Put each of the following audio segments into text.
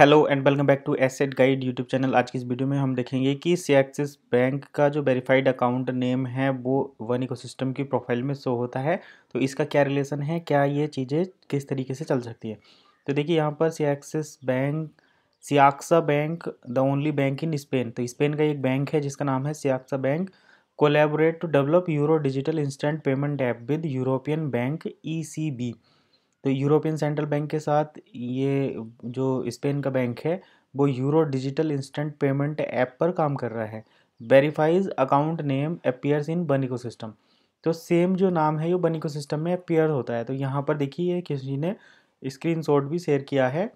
Hello and welcome back to asset guide YouTube channel आज की इस वीडियो में हम देखेंगे कि सी एक्सिस बैंक का जो वेरीफाइड अकाउंट नेम है, वो वन इकोसिस्टम की प्रोफ़ाइल में शो होता है। तो इसका क्या रिलेशन है, क्या ये चीज़ें किस तरीके से चल सकती है? तो देखिए, यहाँ पर सी axis bank Caixa bank the only bank in Spain तो स्पेन का एक बैंक है, जिसका नाम है Caixa bank collaborate to develop euro digital instant payment app with European bank ECB तो यूरोपियन सेंट्रल बैंक के साथ ये जो स्पेन का बैंक है, वो euro digital instant payment app पर काम कर रहा है। Verifies account name appears in बनिको system. तो सेम जो नाम है ये बनिको सिस्टम में अपियर होता है। तो यहाँ पर देखिए किसी ने स्क्रीन भी शेयर किया है,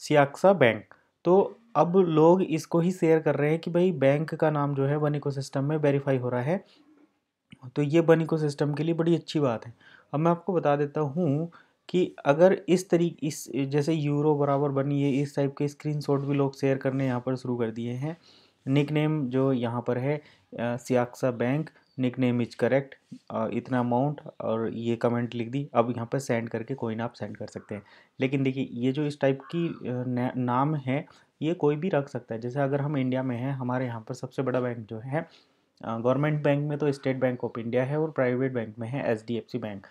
सियाक्सा बैंक। तो अब लोग इसको ही शेयर कर रहे हैं कि भाई, बैंक का नाम जो है वन बनिको सिस्टम में वेरीफाई हो रहा है। तो ये बनिको सिस्टम के लिए बड़ी अच्छी बात है। अब मैं आपको बता देता हूँ कि अगर इस तरीके इस, जैसे यूरो बराबर बनी है, इस टाइप के स्क्रीनशॉट भी लोग शेयर करने यहाँ पर शुरू कर दिए हैं। निक नेम जो यहाँ पर है Caixa bank nick name is correct इतना अमाउंट और ये कमेंट लिख दी, अब यहाँ पर सेंड करके कोई ना आप सेंड कर सकते हैं। लेकिन देखिए, ये जो इस टाइप की नाम है, ये कोई भी रख सकता है। जैसे अगर हम इंडिया में हैं, हमारे यहाँ पर सबसे बड़ा बैंक जो है गवर्नमेंट बैंक में तो स्टेट बैंक ऑफ़ इंडिया है और प्राइवेट बैंक में है एच बैंक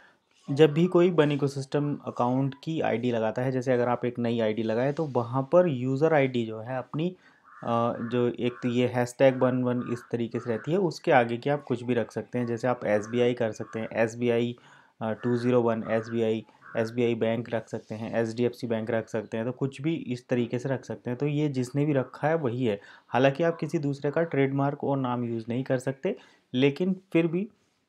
जब भी कोई बन इकोसिस्टम अकाउंट की आईडी लगाता है, जैसे अगर आप एक नई आईडी लगाए तो वहाँ पर यूज़र आईडी जो है, अपनी जो एक तो ये हैश टैग वन वन इस तरीके से रहती है, उसके आगे की आप कुछ भी रख सकते हैं। जैसे आप एसबीआई कर सकते हैं S B I two zero one S B I S B I bank रख सकते हैं H D F C bank रख सकते हैं तो कुछ भी इस तरीके से रख सकते हैं। तो ये जिसने भी रखा है, वही है। हालाँकि आप किसी दूसरे का ट्रेडमार्क और नाम यूज़ नहीं कर सकते, लेकिन फिर भी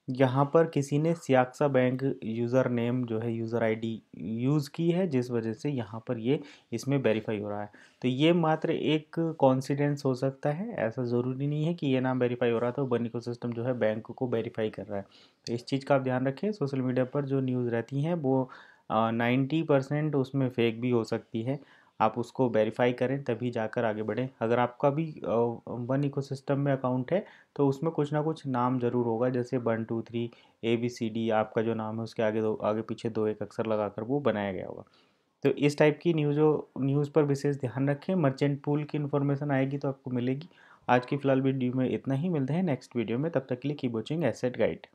यहाँ पर किसी ने सियाक्सा बैंक यूज़र नेम जो है, यूज़र आईडी यूज़ की है, जिस वजह से यहाँ पर ये इसमें वेरीफाई हो रहा है। तो ये मात्र एक कॉन्सिडेंस हो सकता है। ऐसा ज़रूरी नहीं है कि ये नाम वेरीफाई हो रहा था, बन इको सिस्टम जो है बैंक को वेरीफाई कर रहा है। तो इस चीज़ का आप ध्यान रखें, सोशल मीडिया पर जो न्यूज़ रहती हैं, वो नाइन्टी परसेंट उसमें फेक भी हो सकती है। आप उसको वेरीफाई करें, तभी जाकर आगे बढ़ें। अगर आपका भी वन इको सिस्टम में अकाउंट है तो उसमें कुछ ना कुछ नाम ज़रूर होगा, जैसे one two three A B C D आपका जो नाम है, उसके आगे दो, आगे पीछे दो एक अक्षर लगाकर वो बनाया गया होगा। तो इस टाइप की न्यूज़ों न्यूज़ पर विशेष ध्यान रखें मर्चेंट पूल की इन्फॉर्मेशन आएगी तो आपको मिलेगी। आज की फ़िलहाल वीडियो में इतना ही, मिलते हैं नेक्स्ट वीडियो में, तब तक के लिए की वॉचिंग एसेट गाइड